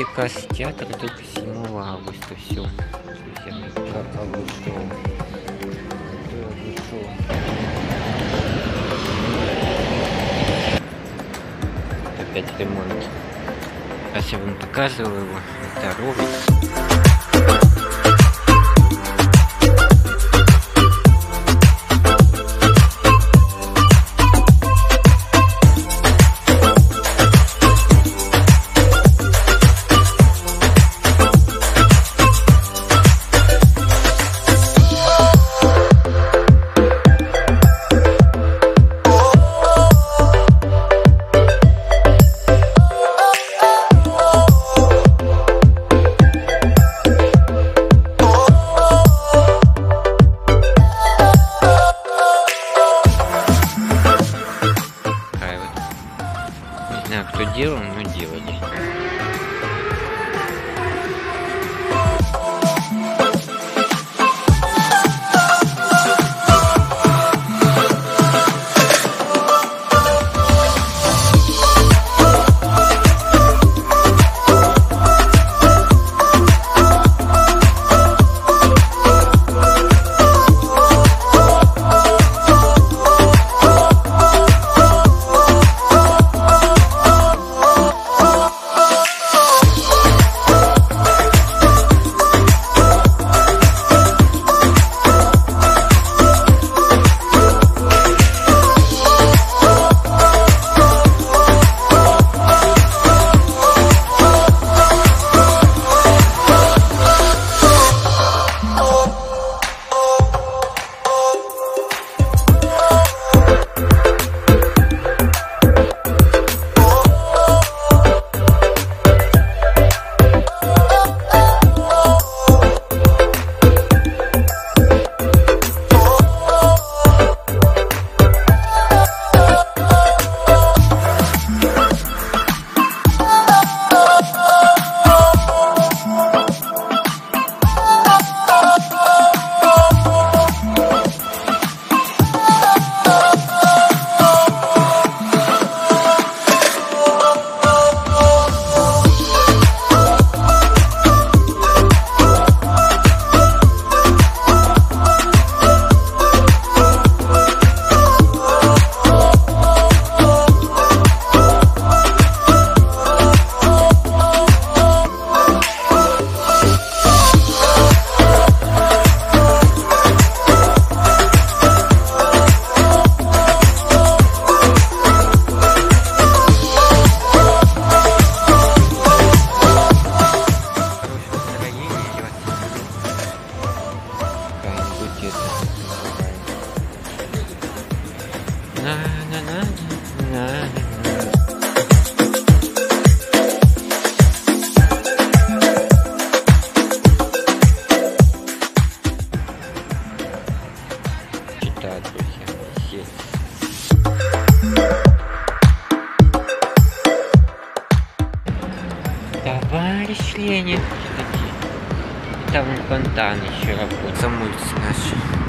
Секас театр только 7 августа. Все. Опять ремонт. Сейчас я вам показывал его. Это ровик. Знаю, кто делал, но делали. Друзья. Есть. Товарищ Ленин. Там фонтан еще работает. Замульцы наши.